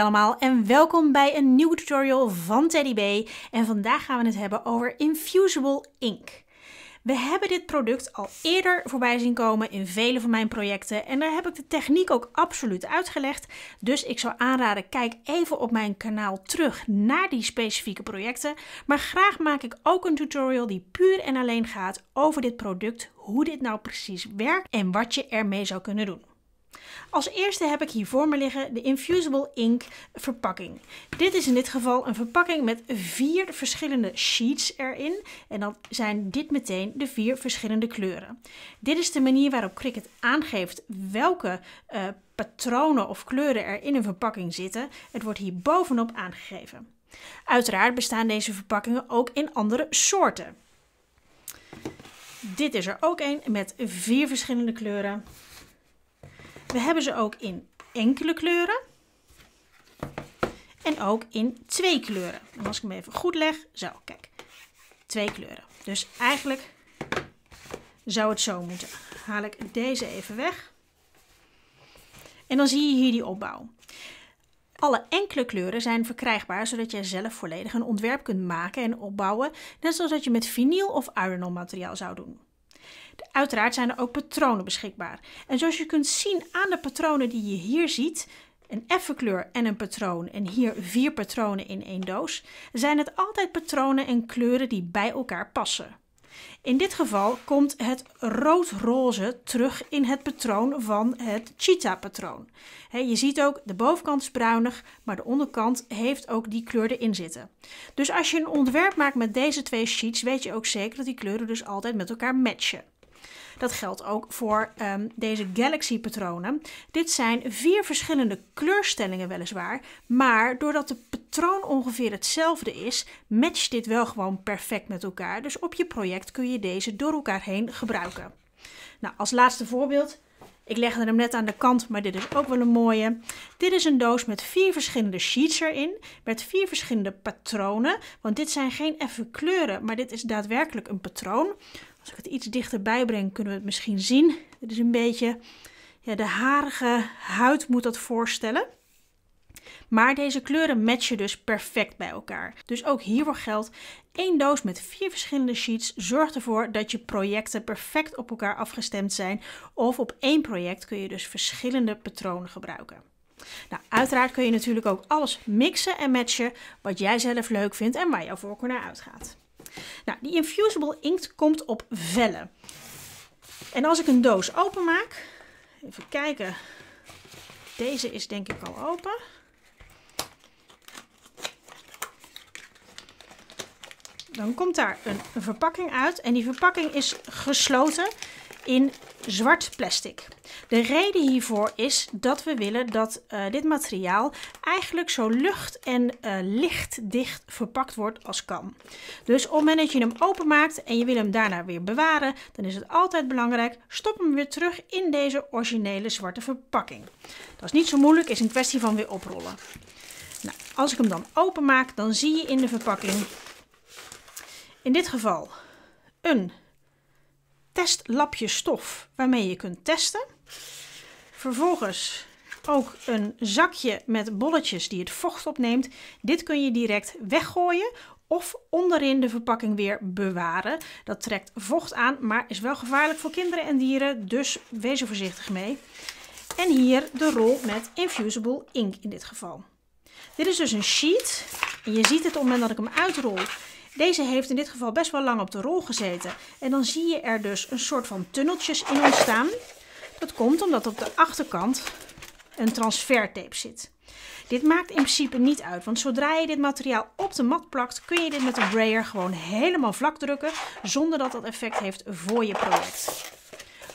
Allemaal en welkom bij een nieuwe tutorial van Teddy B. En vandaag gaan we het hebben over Infusible Ink. We hebben dit product al eerder voorbij zien komen in vele van mijn projecten en daar heb ik de techniek ook absoluut uitgelegd. Dus ik zou aanraden, kijk even op mijn kanaal terug naar die specifieke projecten. Maar graag maak ik ook een tutorial die puur en alleen gaat over dit product, hoe dit nou precies werkt en wat je ermee zou kunnen doen. Als eerste heb ik hier voor me liggen de Infusible Ink verpakking. Dit is in dit geval een verpakking met vier verschillende sheets erin. En dan zijn dit meteen de vier verschillende kleuren. Dit is de manier waarop Cricut aangeeft welke uh, patronen of kleuren er in een verpakking zitten. Het wordt hier bovenop aangegeven. Uiteraard bestaan deze verpakkingen ook in andere soorten. Dit is er ook een met vier verschillende kleuren. We hebben ze ook in enkele kleuren. En ook in twee kleuren. En als ik hem even goed leg, zo, kijk. Twee kleuren. Dus eigenlijk zou het zo moeten. Haal ik deze even weg. En dan zie je hier die opbouw. Alle enkele kleuren zijn verkrijgbaar, zodat jij zelf volledig een ontwerp kunt maken en opbouwen, net zoals dat je met vinyl of iron materiaal zou doen. Uiteraard zijn er ook patronen beschikbaar. En zoals je kunt zien aan de patronen die je hier ziet, een effe kleur en een patroon en hier vier patronen in één doos, zijn het altijd patronen en kleuren die bij elkaar passen. In dit geval komt het rood-roze terug in het patroon van het cheetah patroon. je ziet ook, de bovenkant is bruinig, maar de onderkant heeft ook die kleur erin zitten. Dus als je een ontwerp maakt met deze twee sheets, weet je ook zeker dat die kleuren dus altijd met elkaar matchen. Dat geldt ook voor um, deze Galaxy patronen. Dit zijn vier verschillende kleurstellingen weliswaar, maar doordat het patroon ongeveer hetzelfde is, matcht dit wel gewoon perfect met elkaar. Dus op je project kun je deze door elkaar heen gebruiken. Nou, als laatste voorbeeld ik legde hem net aan de kant, maar dit is ook wel een mooie. Dit is een doos met vier verschillende sheets erin, met vier verschillende patronen. Want dit zijn geen effe kleuren, maar dit is daadwerkelijk een patroon. Als ik het iets dichterbij breng, kunnen we het misschien zien. Dit is een beetje ja, de harige huid moet dat voorstellen. Maar deze kleuren matchen dus perfect bij elkaar. Dus ook hiervoor geldt, één doos met vier verschillende sheets zorgt ervoor dat je projecten perfect op elkaar afgestemd zijn. Of op één project kun je dus verschillende patronen gebruiken. Nou, uiteraard kun je natuurlijk ook alles mixen en matchen wat jij zelf leuk vindt en waar jouw voorkeur naar uitgaat. Nou, die infusible inkt komt op vellen. En als ik een doos openmaak, even kijken. Deze is denk ik al open. Dan komt daar een, verpakking uit en die verpakking is gesloten in zwart plastic. De reden hiervoor is dat we willen dat uh, dit materiaal eigenlijk zo lucht- en uh, lichtdicht verpakt wordt als kan. Dus op het moment dat je hem openmaakt en je wil hem daarna weer bewaren, dan is het altijd belangrijk, stop hem weer terug in deze originele zwarte verpakking. Dat is niet zo moeilijk, is een kwestie van weer oprollen. Nou, als ik hem dan openmaak, dan zie je in de verpakking in dit geval een testlapje stof waarmee je kunt testen. Vervolgens ook een zakje met bolletjes die het vocht opneemt. Dit kun je direct weggooien of onderin de verpakking weer bewaren. Dat trekt vocht aan, maar is wel gevaarlijk voor kinderen en dieren, dus wees er voorzichtig mee. En hier de rol met infusible ink in dit geval. Dit is dus een sheet. En je ziet het op het moment dat ik hem uitrol, deze heeft in dit geval best wel lang op de rol gezeten. En dan zie je er dus een soort van tunneltjes in ontstaan. Dat komt omdat op de achterkant een transfertape zit. Dit maakt in principe niet uit, want zodra je dit materiaal op de mat plakt, kun je dit met een brayer gewoon helemaal vlak drukken, zonder dat dat effect heeft voor je project.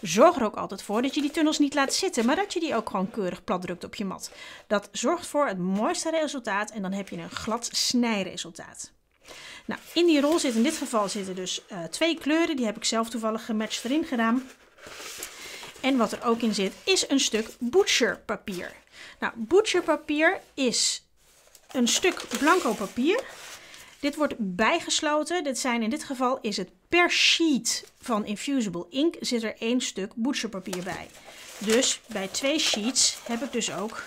Zorg er ook altijd voor dat je die tunnels niet laat zitten, maar dat je die ook gewoon keurig plat drukt op je mat. Dat zorgt voor het mooiste resultaat en dan heb je een glad snijresultaat. Nou, in die rol zitten in dit geval zitten dus uh, twee kleuren. Die heb ik zelf toevallig gematcht erin gedaan. En wat er ook in zit is een stuk butcher papier. Nou, butcher papier is een stuk blanco papier. Dit wordt bijgesloten. Dit zijn in dit geval is het per sheet van Infusible Ink zit er één stuk butcherpapier papier bij. Dus bij twee sheets heb ik dus ook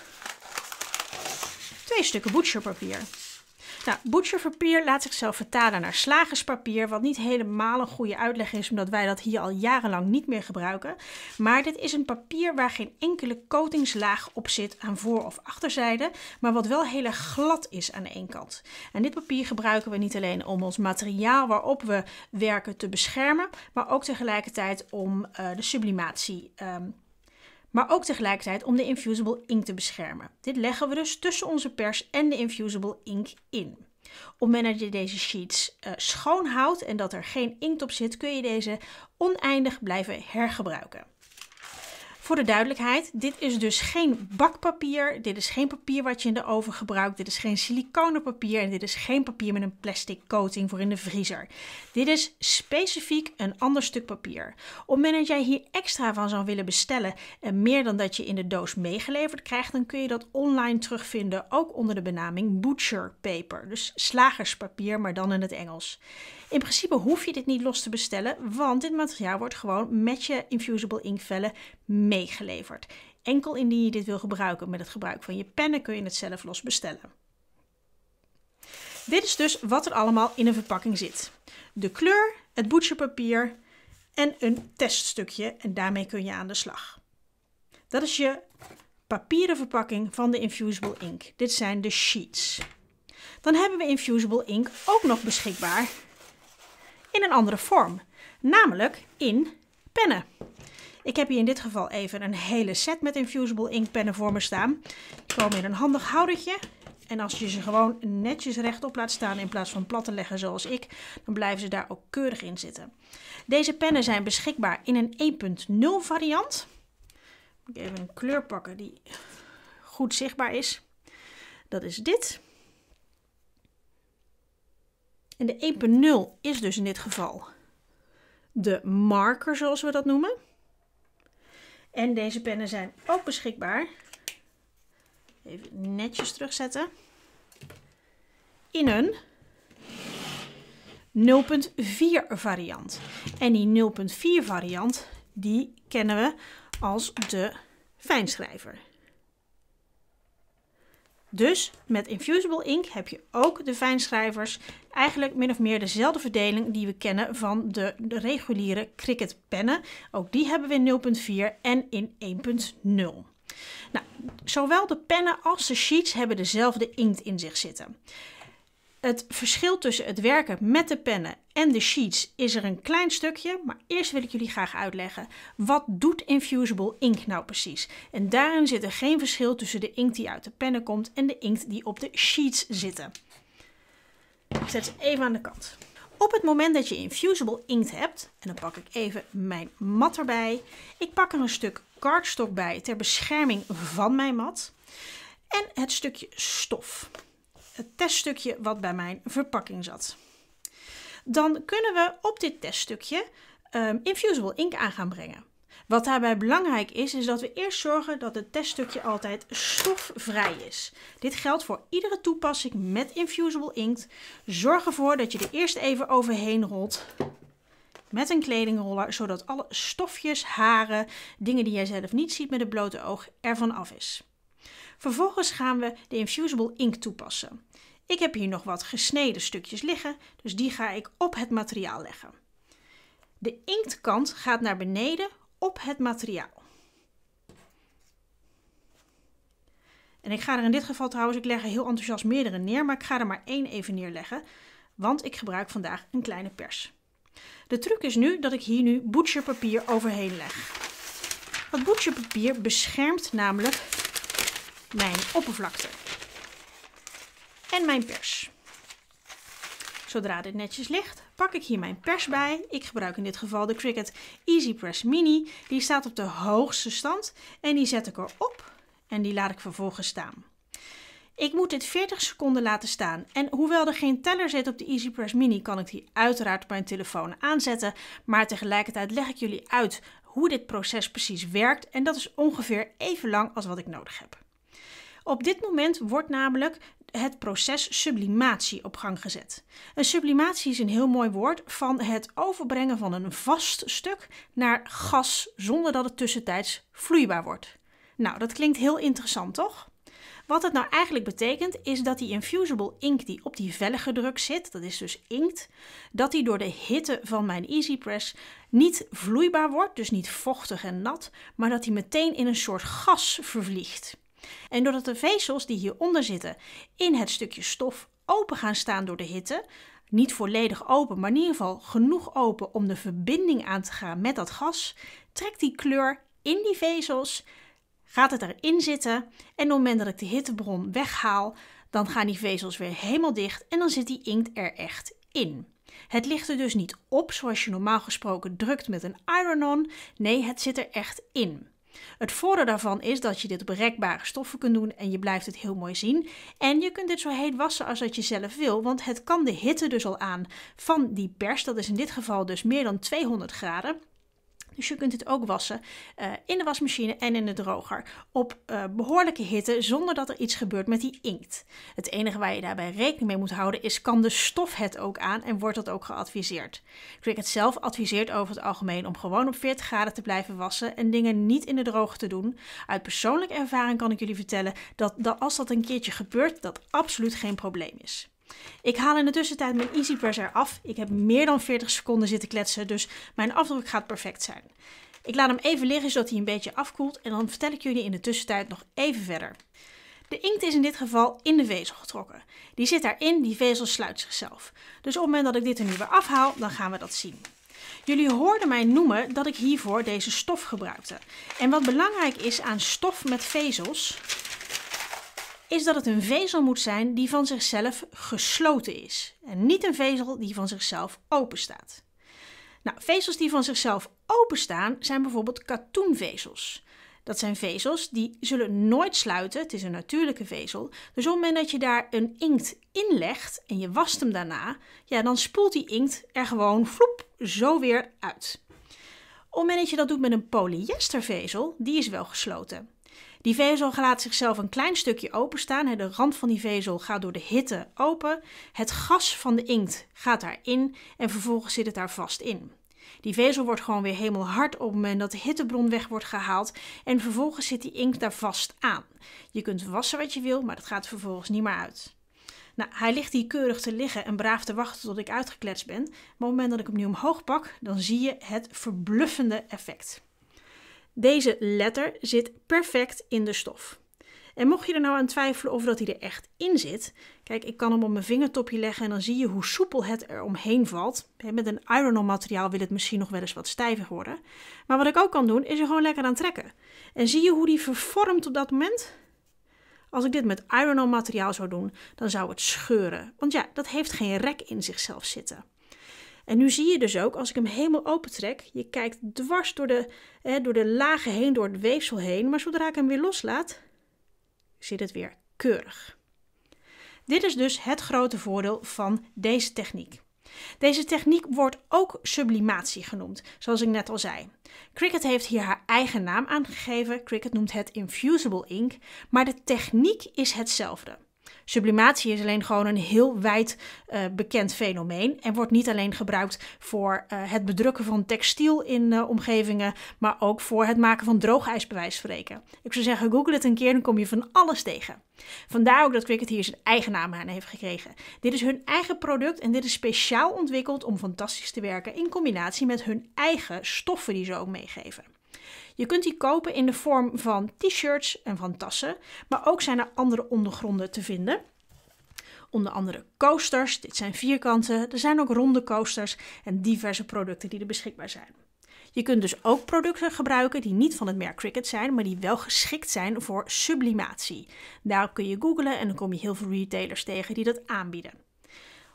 twee stukken butcherpapier. Nou, butcherpapier laat zichzelf vertalen naar slagerspapier, wat niet helemaal een goede uitleg is, omdat wij dat hier al jarenlang niet meer gebruiken. Maar dit is een papier waar geen enkele coatingslaag op zit aan voor- of achterzijde, maar wat wel heel glad is aan ene kant. En dit papier gebruiken we niet alleen om ons materiaal waarop we werken te beschermen, maar ook tegelijkertijd om uh, de sublimatie um, maar ook tegelijkertijd om de infusible ink te beschermen. Dit leggen we dus tussen onze pers en de infusible ink in. Op het moment dat je deze sheets uh, schoon houdt en dat er geen inkt op zit, kun je deze oneindig blijven hergebruiken. Voor de duidelijkheid, dit is dus geen bakpapier. Dit is geen papier wat je in de oven gebruikt. Dit is geen siliconenpapier en dit is geen papier met een plastic coating voor in de vriezer. Dit is specifiek een ander stuk papier. Op het moment dat jij hier extra van zou willen bestellen en meer dan dat je in de doos meegeleverd krijgt, dan kun je dat online terugvinden, ook onder de benaming butcher paper. Dus slagerspapier, maar dan in het Engels. In principe hoef je dit niet los te bestellen, want dit materiaal wordt gewoon met je infusible inkvellen meegeleverd. Enkel indien je dit wil gebruiken met het gebruik van je pennen kun je het zelf los bestellen. Dit is dus wat er allemaal in een verpakking zit. De kleur, het butcherpapier en een teststukje en daarmee kun je aan de slag. Dat is je papieren verpakking van de Infusible Ink. Dit zijn de sheets. Dan hebben we Infusible Ink ook nog beschikbaar in een andere vorm, namelijk in pennen. Ik heb hier in dit geval even een hele set met Infusible Ink pennen voor me staan. Die komen in een handig houdertje. En als je ze gewoon netjes rechtop laat staan in plaats van plat te leggen zoals ik, dan blijven ze daar ook keurig in zitten. Deze pennen zijn beschikbaar in een 1.0 variant. Ik even een kleur pakken die goed zichtbaar is. Dat is dit. En de 1.0 is dus in dit geval de marker, zoals we dat noemen. En deze pennen zijn ook beschikbaar. Even netjes terugzetten. In een 0.4 variant. En die 0.4 variant, die kennen we als de fijnschrijver. Dus met Infusible Ink heb je ook de fijnschrijvers. Eigenlijk min of meer dezelfde verdeling die we kennen van de, de reguliere Cricut pennen. Ook die hebben we in 0.4 en in 1.0. Nou, zowel de pennen als de sheets hebben dezelfde inkt in zich zitten. Het verschil tussen het werken met de pennen en de sheets is er een klein stukje, maar eerst wil ik jullie graag uitleggen wat doet Infusible Ink nou precies. En daarin zit er geen verschil tussen de inkt die uit de pennen komt en de inkt die op de sheets zitten. Ik zet ze even aan de kant. Op het moment dat je Infusible inkt hebt, en dan pak ik even mijn mat erbij. Ik pak er een stuk cardstock bij ter bescherming van mijn mat. En het stukje stof het teststukje wat bij mijn verpakking zat. Dan kunnen we op dit teststukje um, Infusible ink aan gaan brengen. Wat daarbij belangrijk is, is dat we eerst zorgen dat het teststukje altijd stofvrij is. Dit geldt voor iedere toepassing met Infusible Ink. Zorg ervoor dat je er eerst even overheen rolt met een kledingroller, zodat alle stofjes, haren, dingen die jij zelf niet ziet met het blote oog, ervan af is. Vervolgens gaan we de Infusible Ink toepassen. Ik heb hier nog wat gesneden stukjes liggen, dus die ga ik op het materiaal leggen. De inktkant gaat naar beneden op het materiaal. En ik ga er in dit geval trouwens, ik leg er heel enthousiast meerdere neer, maar ik ga er maar één even neerleggen, want ik gebruik vandaag een kleine pers. De truc is nu dat ik hier nu butcherpapier overheen leg. Dat butcherpapier beschermt namelijk mijn oppervlakte en mijn pers. Zodra dit netjes ligt, pak ik hier mijn pers bij. Ik gebruik in dit geval de Cricut Easy Press Mini. Die staat op de hoogste stand en die zet ik erop en die laat ik vervolgens staan. Ik moet dit 40 seconden laten staan. En hoewel er geen teller zit op de Easy Press Mini, kan ik die uiteraard op mijn telefoon aanzetten. Maar tegelijkertijd leg ik jullie uit hoe dit proces precies werkt. En dat is ongeveer even lang als wat ik nodig heb. Op dit moment wordt namelijk het proces sublimatie op gang gezet. Een sublimatie is een heel mooi woord van het overbrengen van een vast stuk naar gas zonder dat het tussentijds vloeibaar wordt. Nou, dat klinkt heel interessant, toch? Wat het nou eigenlijk betekent is dat die infusible ink die op die vellen gedrukt zit, dat is dus inkt, dat die door de hitte van mijn EasyPress niet vloeibaar wordt, dus niet vochtig en nat, maar dat die meteen in een soort gas vervliegt. En doordat de vezels die hieronder zitten in het stukje stof open gaan staan door de hitte, niet volledig open, maar in ieder geval genoeg open om de verbinding aan te gaan met dat gas, trekt die kleur in die vezels, gaat het erin zitten en op het moment dat ik de hittebron weghaal, dan gaan die vezels weer helemaal dicht en dan zit die inkt er echt in. Het ligt er dus niet op zoals je normaal gesproken drukt met een iron-on. Nee, het zit er echt in. Het voordeel daarvan is dat je dit op rekbare stoffen kunt doen en je blijft het heel mooi zien. En je kunt dit zo heet wassen als dat je zelf wil, want het kan de hitte dus al aan van die pers. Dat is in dit geval dus meer dan 200 graden. Dus je kunt dit ook wassen uh, in de wasmachine en in de droger op uh, behoorlijke hitte zonder dat er iets gebeurt met die inkt. Het enige waar je daarbij rekening mee moet houden is kan de stof het ook aan en wordt dat ook geadviseerd. Cricut zelf adviseert over het algemeen om gewoon op 40 graden te blijven wassen en dingen niet in de droger te doen. Uit persoonlijke ervaring kan ik jullie vertellen dat als dat een keertje gebeurt dat absoluut geen probleem is. Ik haal in de tussentijd mijn EasyPress eraf. Ik heb meer dan 40 seconden zitten kletsen, dus mijn afdruk gaat perfect zijn. Ik laat hem even liggen zodat hij een beetje afkoelt en dan vertel ik jullie in de tussentijd nog even verder. De inkt is in dit geval in de vezel getrokken. Die zit daarin, die vezel sluit zichzelf. Dus op het moment dat ik dit er nu weer afhaal, dan gaan we dat zien. Jullie hoorden mij noemen dat ik hiervoor deze stof gebruikte. En wat belangrijk is aan stof met vezels, is dat het een vezel moet zijn die van zichzelf gesloten is. En niet een vezel die van zichzelf open staat. Nou, vezels die van zichzelf openstaan zijn bijvoorbeeld katoenvezels. Dat zijn vezels die zullen nooit sluiten. Het is een natuurlijke vezel. Dus op het moment dat je daar een inkt in legt en je wast hem daarna, ja, dan spoelt die inkt er gewoon vloep zo weer uit. Op het moment dat je dat doet met een polyestervezel, die is wel gesloten. Die vezel laat zichzelf een klein stukje openstaan. De rand van die vezel gaat door de hitte open. Het gas van de inkt gaat daarin en vervolgens zit het daar vast in. Die vezel wordt gewoon weer helemaal hard op het moment dat de hittebron weg wordt gehaald. En vervolgens zit die inkt daar vast aan. Je kunt wassen wat je wil, maar dat gaat vervolgens niet meer uit. Nou, hij ligt hier keurig te liggen en braaf te wachten tot ik uitgekletst ben. Maar op het moment dat ik hem nu omhoog pak, dan zie je het verbluffende effect. Deze letter zit perfect in de stof. En mocht je er nou aan twijfelen of dat hij er echt in zit, kijk, ik kan hem op mijn vingertopje leggen en dan zie je hoe soepel het er omheen valt. Met een iron materiaal wil het misschien nog wel eens wat stijver worden. Maar wat ik ook kan doen, is er gewoon lekker aan trekken. En zie je hoe die vervormt op dat moment? Als ik dit met iron materiaal zou doen, dan zou het scheuren. Want ja, dat heeft geen rek in zichzelf zitten. En nu zie je dus ook, als ik hem helemaal opentrek, je kijkt dwars door de, hè, door de lagen heen, door het weefsel heen. Maar zodra ik hem weer loslaat, zit het weer keurig. Dit is dus het grote voordeel van deze techniek. Deze techniek wordt ook sublimatie genoemd, zoals ik net al zei. Cricut heeft hier haar eigen naam aangegeven. Cricut noemt het infusible ink, maar de techniek is hetzelfde. Sublimatie is alleen gewoon een heel wijd uh, bekend fenomeen en wordt niet alleen gebruikt voor uh, het bedrukken van textiel in uh, omgevingen, maar ook voor het maken van droogijs bij wijze van spreken. Ik zou zeggen, google het een keer, dan kom je van alles tegen. Vandaar ook dat Cricut hier zijn eigen naam aan heeft gekregen. Dit is hun eigen product en dit is speciaal ontwikkeld om fantastisch te werken in combinatie met hun eigen stoffen die ze ook meegeven. Je kunt die kopen in de vorm van t-shirts en van tassen, maar ook zijn er andere ondergronden te vinden. Onder andere coasters, dit zijn vierkanten, er zijn ook ronde coasters en diverse producten die er beschikbaar zijn. Je kunt dus ook producten gebruiken die niet van het merk Cricut zijn, maar die wel geschikt zijn voor sublimatie. Daarop kun je googlen en dan kom je heel veel retailers tegen die dat aanbieden.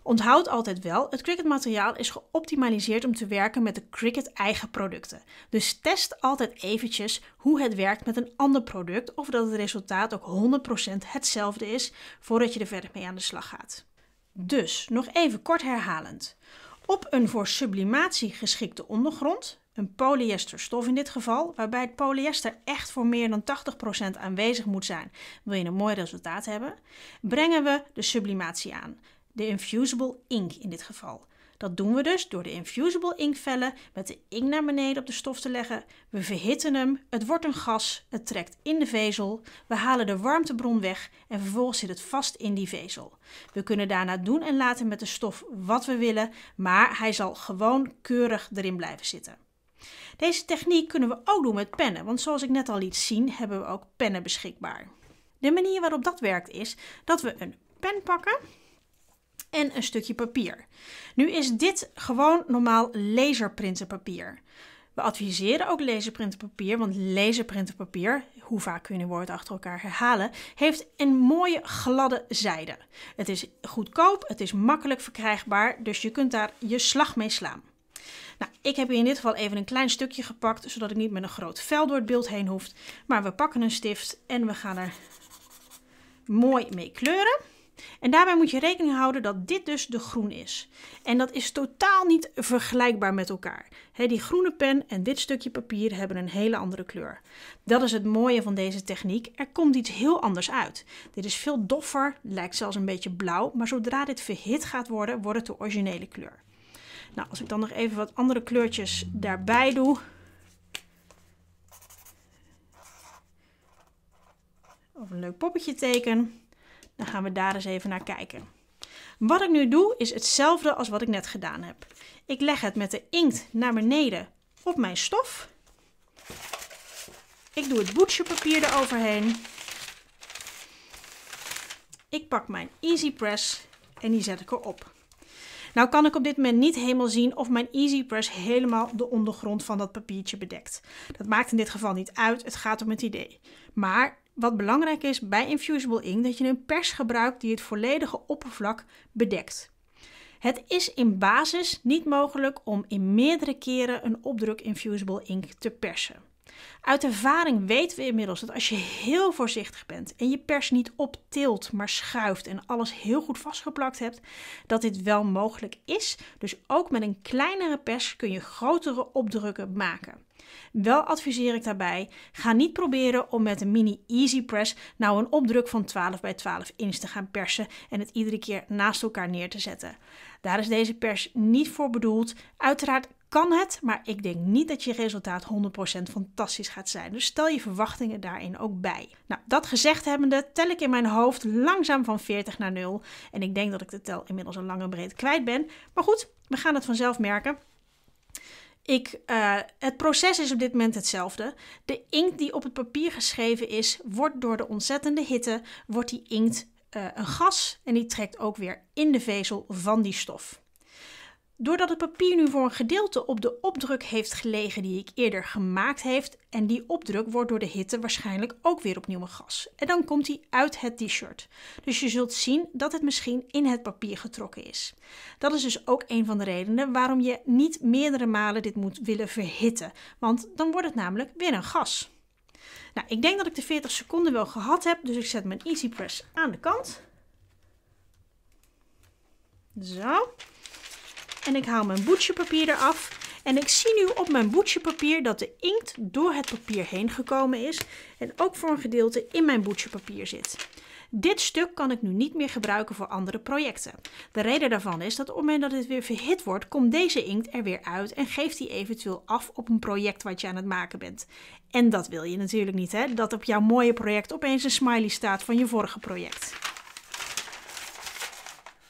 Onthoud altijd wel, het Cricut materiaal is geoptimaliseerd om te werken met de Cricut eigen producten. Dus test altijd eventjes hoe het werkt met een ander product of dat het resultaat ook 100% hetzelfde is voordat je er verder mee aan de slag gaat. Dus, nog even kort herhalend. Op een voor sublimatie geschikte ondergrond, een polyesterstof in dit geval, waarbij het polyester echt voor meer dan 80% aanwezig moet zijn, wil je een mooi resultaat hebben, brengen we de sublimatie aan de infusible ink in dit geval. Dat doen we dus door de infusible inkvellen met de inkt naar beneden op de stof te leggen. We verhitten hem, het wordt een gas, het trekt in de vezel, we halen de warmtebron weg en vervolgens zit het vast in die vezel. We kunnen daarna doen en laten met de stof wat we willen, maar hij zal gewoon keurig erin blijven zitten. Deze techniek kunnen we ook doen met pennen, want zoals ik net al liet zien, hebben we ook pennen beschikbaar. De manier waarop dat werkt is dat we een pen pakken en een stukje papier. Nu is dit gewoon normaal laserprinterpapier. We adviseren ook laserprinterpapier, want laserprinterpapier, hoe vaak kun je een woord achter elkaar herhalen, heeft een mooie gladde zijde. Het is goedkoop, het is makkelijk verkrijgbaar, dus je kunt daar je slag mee slaan. Nou, ik heb hier in dit geval even een klein stukje gepakt, zodat ik niet met een groot vel door het beeld heen hoef. Maar we pakken een stift en we gaan er mooi mee kleuren. En daarbij moet je rekening houden dat dit dus de groen is. En dat is totaal niet vergelijkbaar met elkaar. die groene pen en dit stukje papier hebben een hele andere kleur. Dat is het mooie van deze techniek. Er komt iets heel anders uit. Dit is veel doffer, lijkt zelfs een beetje blauw, maar zodra dit verhit gaat worden, wordt het de originele kleur. Nou, als ik dan nog even wat andere kleurtjes daarbij doe. Of een leuk poppetje teken. Dan gaan we daar eens even naar kijken. Wat ik nu doe is hetzelfde als wat ik net gedaan heb. Ik leg het met de inkt naar beneden op mijn stof. Ik doe het boetsjepapier eroverheen. Ik pak mijn Easy Press en die zet ik erop. Nou kan ik op dit moment niet helemaal zien of mijn Easy Press helemaal de ondergrond van dat papiertje bedekt. Dat maakt in dit geval niet uit, het gaat om het idee. Maar wat belangrijk is bij Infusible Ink, dat je een pers gebruikt die het volledige oppervlak bedekt. Het is in basis niet mogelijk om in meerdere keren een opdruk Infusible Ink te persen. Uit ervaring weten we inmiddels dat als je heel voorzichtig bent en je pers niet optilt, maar schuift en alles heel goed vastgeplakt hebt, dat dit wel mogelijk is. Dus ook met een kleinere pers kun je grotere opdrukken maken. Wel adviseer ik daarbij, ga niet proberen om met een mini Easy Press nou een opdruk van 12 bij 12 inch te gaan persen en het iedere keer naast elkaar neer te zetten. Daar is deze pers niet voor bedoeld. Uiteraard kan het, maar ik denk niet dat je resultaat 100% fantastisch gaat zijn. Dus stel je verwachtingen daarin ook bij. Nou, dat gezegd hebbende, tel ik in mijn hoofd langzaam van 40 naar 0. En ik denk dat ik de tel inmiddels een lange breed kwijt ben. Maar goed, we gaan het vanzelf merken. Ik, uh, het proces is op dit moment hetzelfde. De inkt die op het papier geschreven is, wordt door de ontzettende hitte, wordt die inkt uh, een gas en die trekt ook weer in de vezel van die stof. Doordat het papier nu voor een gedeelte op de opdruk heeft gelegen die ik eerder gemaakt heeft en die opdruk wordt door de hitte waarschijnlijk ook weer opnieuw een gas. En dan komt hij uit het t-shirt. Dus je zult zien dat het misschien in het papier getrokken is. Dat is dus ook een van de redenen waarom je niet meerdere malen dit moet willen verhitten, want dan wordt het namelijk weer een gas. Nou, ik denk dat ik de 40 seconden wel gehad heb, dus ik zet mijn Easy Press aan de kant. Zo. En ik haal mijn boetsjepapier eraf. En ik zie nu op mijn boetsjepapier dat de inkt door het papier heen gekomen is. En ook voor een gedeelte in mijn boetsjepapier zit. Dit stuk kan ik nu niet meer gebruiken voor andere projecten. De reden daarvan is dat op het moment dat het weer verhit wordt, komt deze inkt er weer uit en geeft die eventueel af op een project wat je aan het maken bent. En dat wil je natuurlijk niet, hè? Dat op jouw mooie project opeens een smiley staat van je vorige project.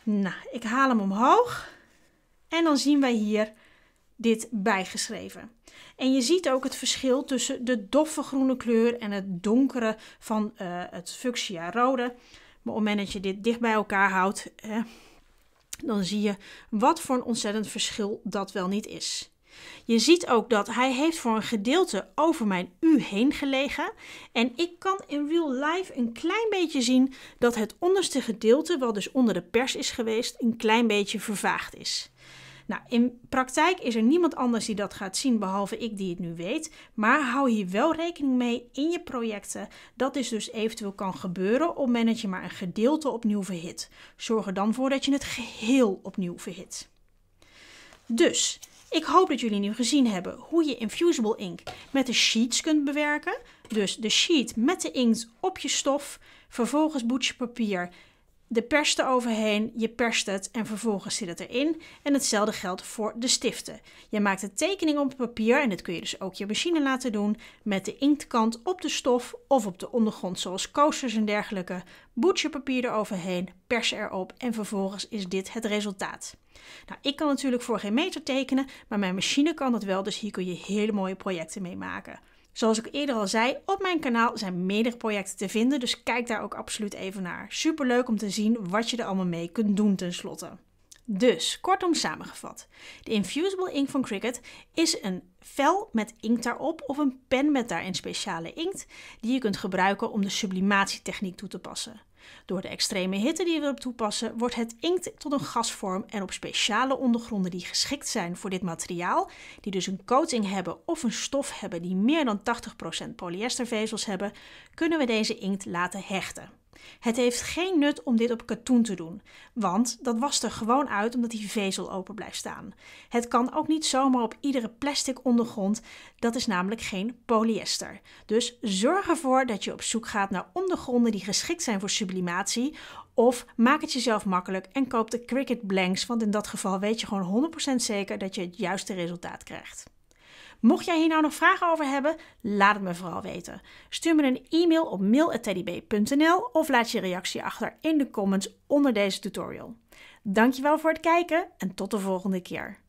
Nou, ik haal hem omhoog. En dan zien wij hier dit bijgeschreven. En je ziet ook het verschil tussen de doffe groene kleur en het donkere van uh, het fuchsia rode. Maar op het moment dat je dit dicht bij elkaar houdt, dan zie je wat voor een ontzettend verschil dat wel niet is. Je ziet ook dat hij heeft voor een gedeelte over mijn U heen gelegen. En ik kan in real life een klein beetje zien dat het onderste gedeelte, wat dus onder de pers is geweest, een klein beetje vervaagd is. Nou, in praktijk is er niemand anders die dat gaat zien behalve ik die het nu weet. Maar hou hier wel rekening mee in je projecten dat dit dus eventueel kan gebeuren op moment dat je maar een gedeelte opnieuw verhit. Zorg er dan voor dat je het geheel opnieuw verhit. Dus, ik hoop dat jullie nu gezien hebben hoe je Infusible Ink met de sheets kunt bewerken. Dus de sheet met de inkt op je stof, vervolgens boetje papier de pers eroverheen, je perst het en vervolgens zit het erin. En hetzelfde geldt voor de stiften. Je maakt een tekening op papier en dit kun je dus ook je machine laten doen met de inktkant op de stof of op de ondergrond zoals coasters en dergelijke. Boet je papier eroverheen, pers erop en vervolgens is dit het resultaat. Nou, ik kan natuurlijk voor geen meter tekenen, maar mijn machine kan dat wel, dus hier kun je hele mooie projecten mee maken. Zoals ik eerder al zei, op mijn kanaal zijn meerdere projecten te vinden, dus kijk daar ook absoluut even naar. Super leuk om te zien wat je er allemaal mee kunt doen tenslotte. Dus, kortom samengevat. De Infusible Ink van Cricut is een vel met inkt daarop of een pen met daarin speciale inkt die je kunt gebruiken om de sublimatietechniek toe te passen. Door de extreme hitte die we erop toepassen, wordt het inkt tot een gasvorm en op speciale ondergronden die geschikt zijn voor dit materiaal, die dus een coating hebben of een stof hebben die meer dan 80% polyestervezels hebben, kunnen we deze inkt laten hechten. Het heeft geen nut om dit op katoen te doen, want dat wast er gewoon uit omdat die vezel open blijft staan. Het kan ook niet zomaar op iedere plastic ondergrond, dat is namelijk geen polyester. Dus zorg ervoor dat je op zoek gaat naar ondergronden die geschikt zijn voor sublimatie of maak het jezelf makkelijk en koop de Cricut Blanks, want in dat geval weet je gewoon 100% zeker dat je het juiste resultaat krijgt. Mocht jij hier nou nog vragen over hebben, laat het me vooral weten. Stuur me een e-mail op mail.teddyb.nl of laat je reactie achter in de comments onder deze tutorial. Dankjewel voor het kijken en tot de volgende keer.